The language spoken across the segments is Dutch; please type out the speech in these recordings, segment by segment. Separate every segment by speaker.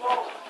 Speaker 1: Vamos!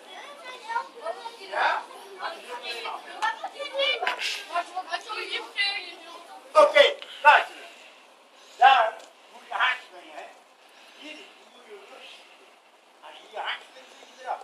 Speaker 1: Oké, okay, luister. Daar moet je hard springen, hè. Hier moet je rustig doen. Als je hier hard springt, zit je eraf.